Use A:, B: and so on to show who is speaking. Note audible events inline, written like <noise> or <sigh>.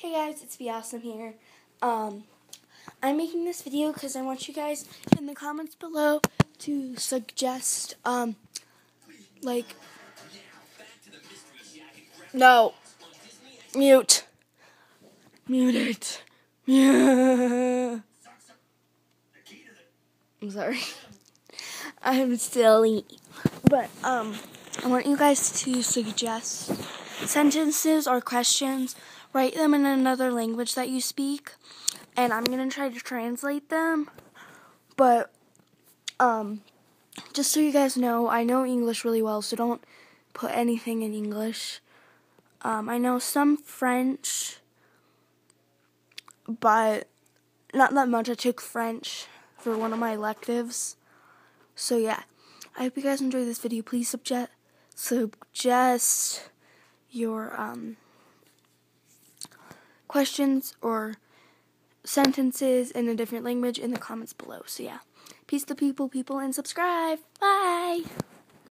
A: Hey guys, it's Be Awesome here. Um, I'm making this video because I want you guys in the comments below to suggest, um, like, no, mute, mute it, mute. I'm sorry, <laughs> I'm silly, but um, I want you guys to suggest sentences or questions write them in another language that you speak, and I'm gonna try to translate them. But um, just so you guys know, I know English really well, so don't put anything in English. Um, I know some French, but not that much. I took French for one of my electives. So yeah, I hope you guys enjoyed this video. Please suggest suggest your um questions or sentences in a different language in the comments below. So yeah, peace to people, people, and subscribe. Bye.